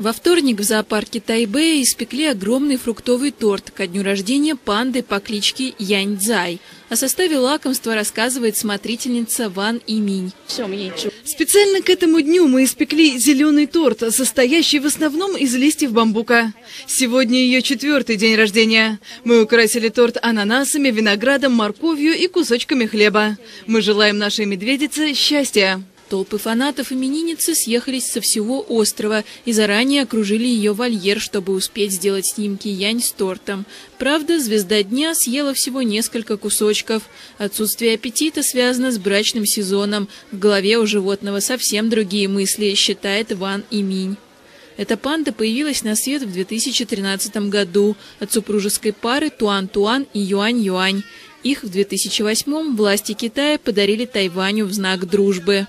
Во вторник в зоопарке Тайбэя испекли огромный фруктовый торт ко дню рождения панды по кличке Янь Цзай. О составе лакомства рассказывает смотрительница Ван Иминь. Специально к этому дню мы испекли зеленый торт, состоящий в основном из листьев бамбука. Сегодня ее четвертый день рождения. Мы украсили торт ананасами, виноградом, морковью и кусочками хлеба. Мы желаем нашей медведице счастья. Толпы фанатов именинницы съехались со всего острова и заранее окружили ее вольер, чтобы успеть сделать снимки Янь с тортом. Правда, звезда дня съела всего несколько кусочков. Отсутствие аппетита связано с брачным сезоном. В голове у животного совсем другие мысли, считает Ван Иминь. Эта панда появилась на свет в 2013 году от супружеской пары Туан-Туан и Юань-Юань. Их в 2008 власти Китая подарили Тайваню в знак дружбы.